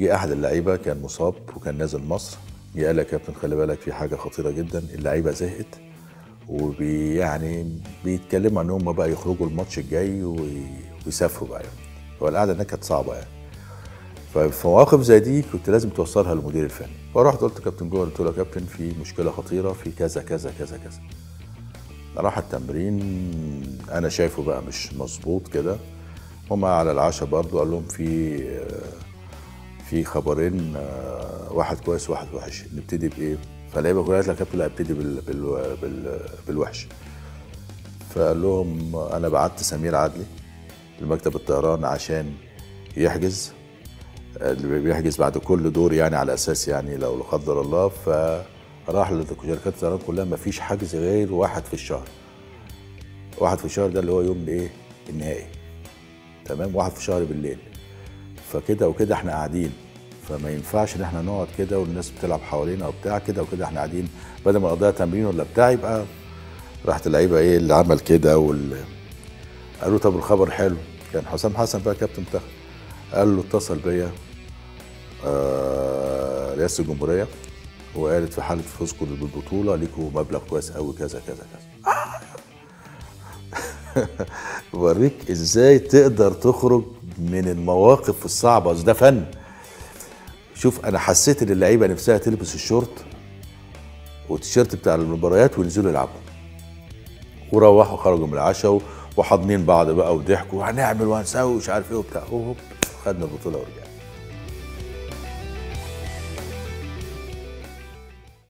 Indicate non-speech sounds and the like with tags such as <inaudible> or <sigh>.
جه أحد اللعيبة كان مصاب وكان نازل مصر جه قال يا كابتن خلي بالك في حاجة خطيرة جدا اللعيبة زهقت وبي يعني بيتكلموا إن هم بقى يخرجوا الماتش الجاي وي- ويسافروا بقى يعني. القعدة هناك كانت صعبة يعني. ففي مواقف زي دي كنت لازم توصلها للمدير الفني. فرحت قلت لكابتن جوهر قلت له يا كابتن في مشكلة خطيرة في كذا كذا كذا كذا. راح التمرين أنا شايفه بقى مش مظبوط كده. هما على العشاء برضو قال لهم في في خبرين آه، واحد كويس وواحد وحش. نبتدي بإيه؟ فاللعيبة كلها قالت لك يا كابتن لا ابتدي بال بال بال بالوحش. فقال لهم أنا بعت سمير عدلي لمكتب الطيران عشان يحجز اللي بيحجز بعد كل دور يعني على أساس يعني لو لا قدر الله. فراح لشركات الطيران كلها ما فيش حجز غير واحد في الشهر. واحد في الشهر ده اللي هو يوم الإيه؟ النهائي. تمام؟ واحد في الشهر بالليل. فكده وكده إحنا قاعدين. فما ينفعش ان إحنا نقعد كده والناس بتلعب حوالينا وبتاع كده وكده إحنا قاعدين بدل ما نقضيها تمرين ولا بتاع يبقى راحت اللعيبة إيه اللي عمل كده وال قالوا طب الخبر حلو. كان حسام حسن بقى كابتن منتخب قال له اتصل بيا آه رئاسة الجمهورية وقالت في حالة فوزكم بالبطولة ليكوا مبلغ كويس قوي كذا كذا كذا. <laughs> بوريك إزاي تقدر تخرج من المواقف الصعبة ده فن. شوف أنا حسيت إن اللعيبة نفسها تلبس الشورت والتيشيرت بتاع المباريات وينزلوا يلعبوا. وروحوا خرجوا من العشاء وحاضنين بعض بقى وضحكوا وهنعمل وهنسوي مش عارف إيه وبتاع. خدنا البطولة ورجعنا.